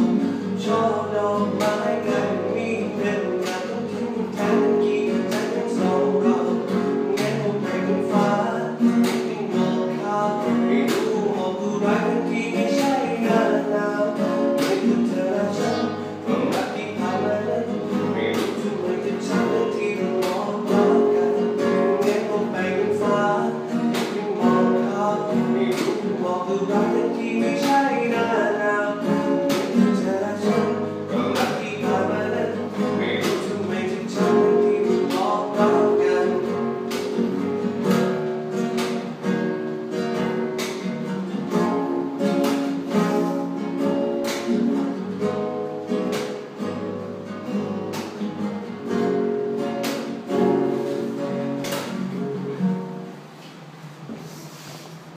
come.